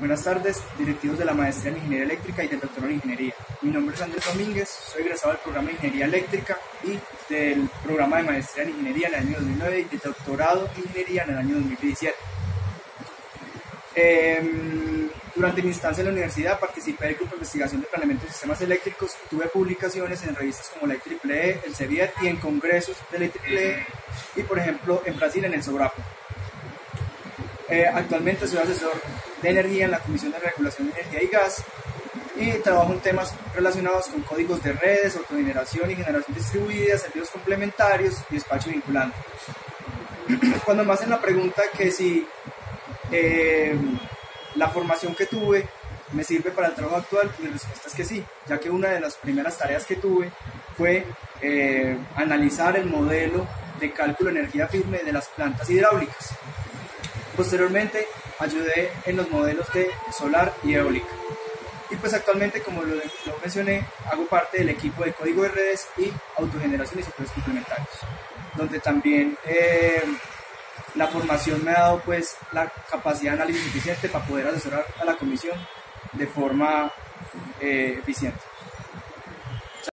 Buenas tardes, directivos de la maestría en Ingeniería Eléctrica y del doctorado en Ingeniería. Mi nombre es Andrés Domínguez, soy egresado del programa de Ingeniería Eléctrica y del programa de maestría en Ingeniería en el año 2009 y del doctorado en Ingeniería en el año 2017. Em, durante mi instancia en la universidad participé del grupo de investigación de planeamiento de sistemas eléctricos, tuve publicaciones en revistas como la IEEE, el CEVIER y en congresos de la IEEE y por ejemplo en Brasil en el Sobrapo. Eh, actualmente soy asesor de energía en la Comisión de Regulación de Energía y Gas y trabajo en temas relacionados con códigos de redes, autogeneración y generación distribuida, servicios complementarios y despacho vinculante. Cuando me hacen la pregunta que si eh, la formación que tuve me sirve para el trabajo actual, mi respuesta es que sí, ya que una de las primeras tareas que tuve fue eh, analizar el modelo de cálculo de energía firme de las plantas hidráulicas. Posteriormente ayudé en los modelos de solar y eólica. Y pues actualmente, como lo, mencioné, hago parte del equipo de código de redes y autogeneración y sectores complementarios, donde también eh, la formación me ha dado pues la capacidad de análisis suficiente para poder asesorar a la comisión de forma eh, eficiente.